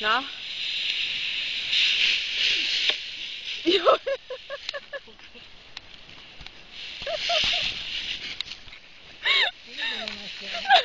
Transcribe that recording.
Na? Jo. okay.